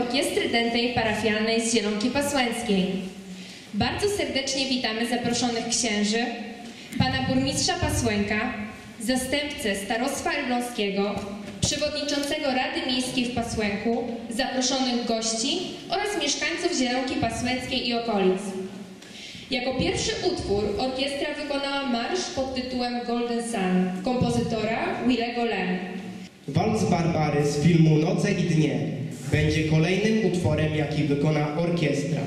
Orkiestry Dętej Parafialnej z Zielonki Pasłęckiej. Bardzo serdecznie witamy zaproszonych księży, pana burmistrza Pasłęka, zastępcę starostwa elbląskiego, przewodniczącego Rady Miejskiej w Pasłęku, zaproszonych gości oraz mieszkańców Zielonki Pasłęckiej i okolic. Jako pierwszy utwór orkiestra wykonała marsz pod tytułem Golden Sun kompozytora Willego Lem. Walc Barbary z filmu Noce i Dnie będzie kolejnym utworem, jaki wykona orkiestra.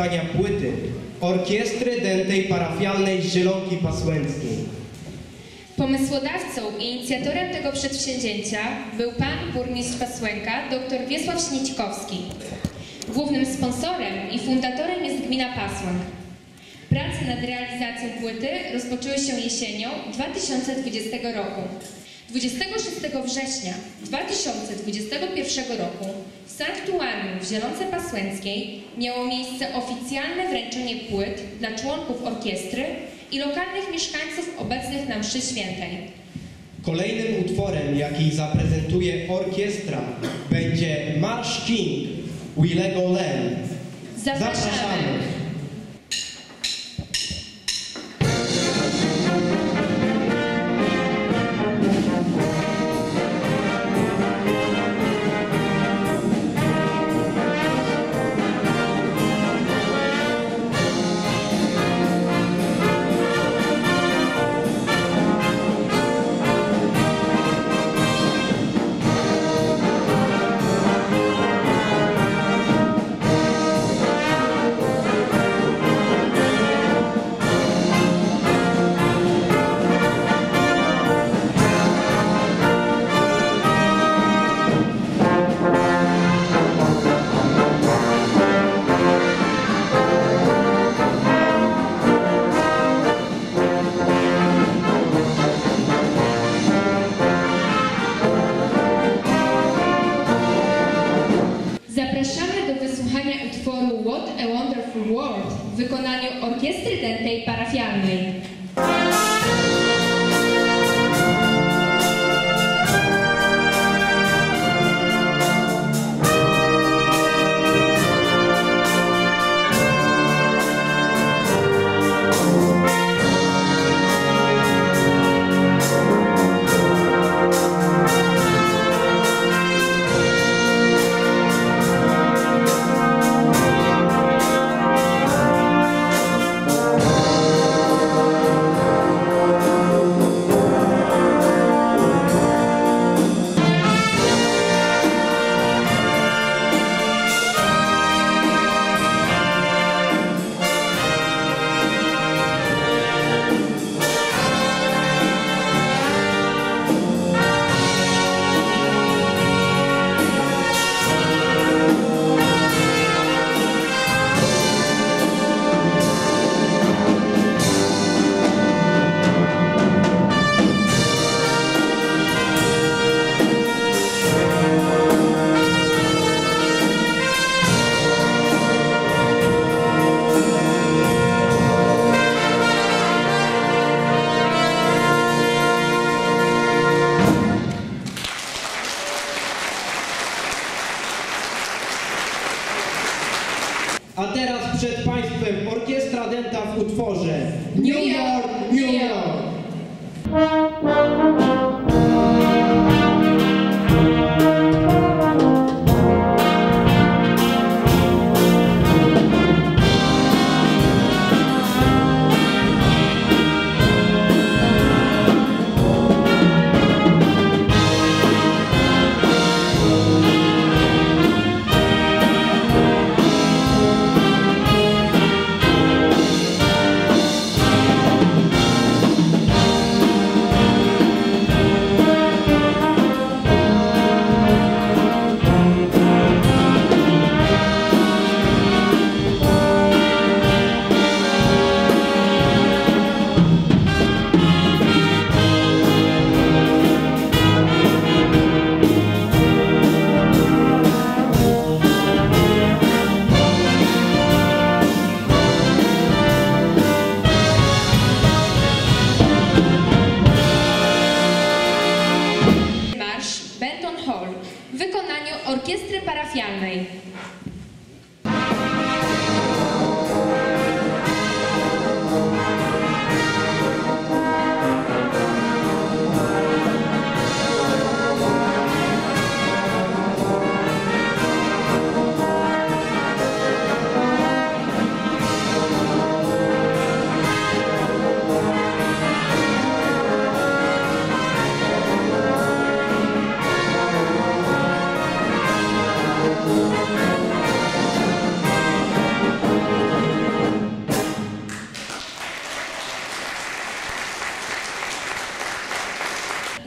Powstania płyty Orkiestry Dętej Parafialnej z Zielonki Pasłęckiej. Pomysłodawcą i inicjatorem tego przedsięwzięcia był pan burmistrz Pasłęka, dr Wiesław Śnićkowski. Głównym sponsorem i fundatorem jest gmina Pasłęk. Prace nad realizacją płyty rozpoczęły się jesienią 2020 roku. 26 września 2021 roku w sanktuarium w Zielonce Pasłęckiej miało miejsce oficjalne wręczenie płyt dla członków orkiestry i lokalnych mieszkańców obecnych na mszy świętej. Kolejnym utworem, jaki zaprezentuje orkiestra, będzie Marsz King Willego Lem. Zapraszamy. Zapraszamy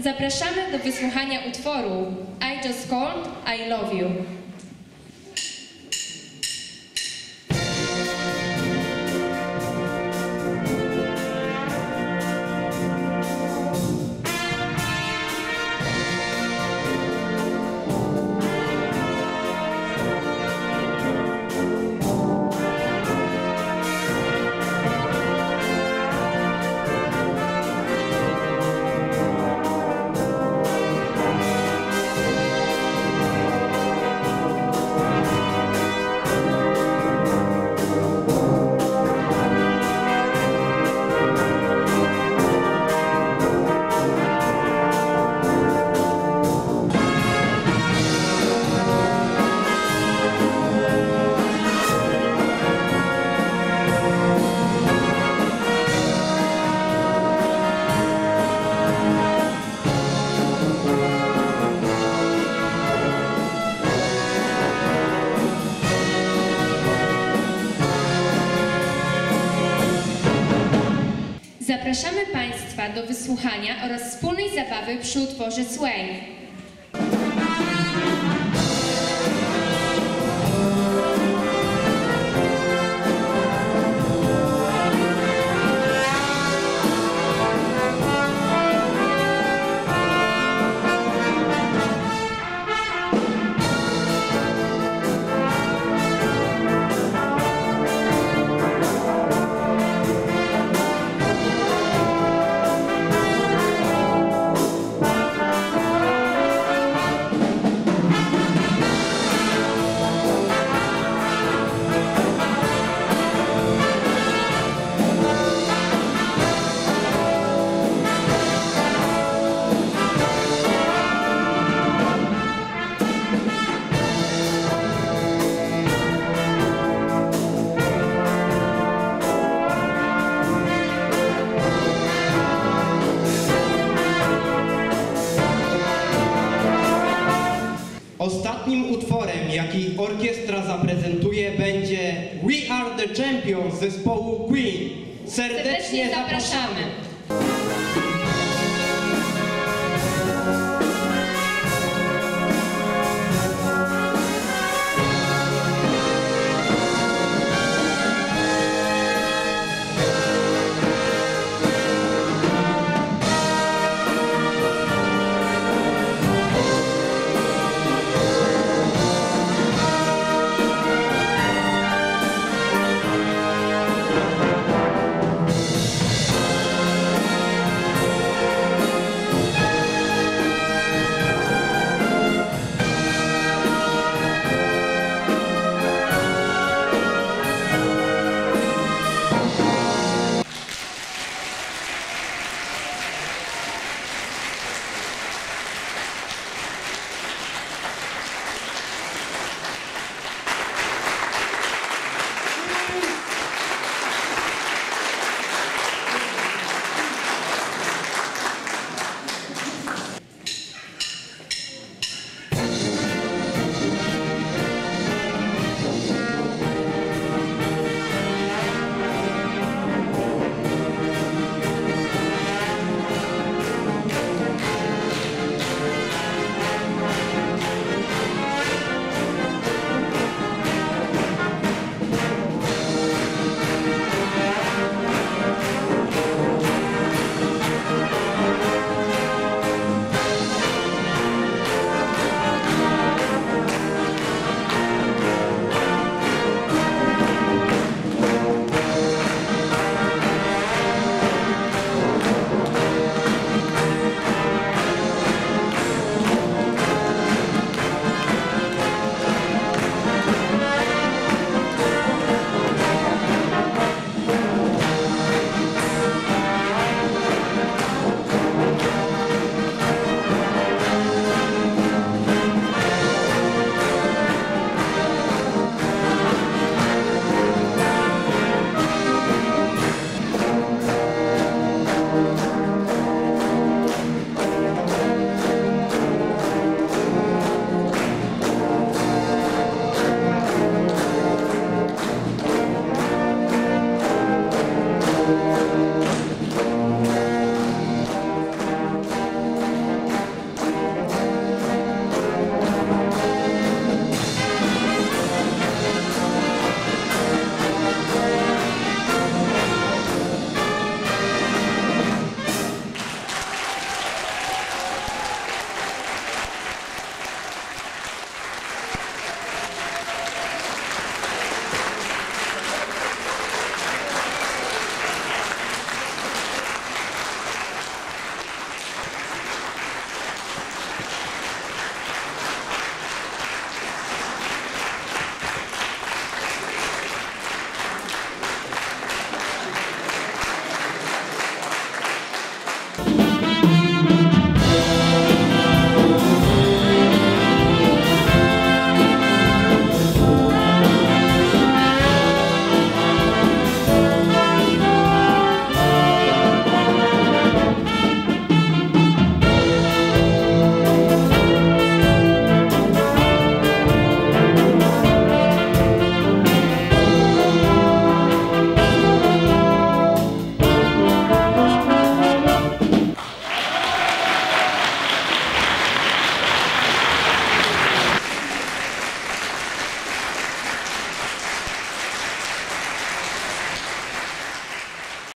Zapraszamy do wysłuchania utworu I Just Called I Love You. Do wysłuchania oraz wspólnej zabawy przy utworze Sway. Zespołu Queen. Serdecznie, Serdecznie zapraszamy. zapraszamy.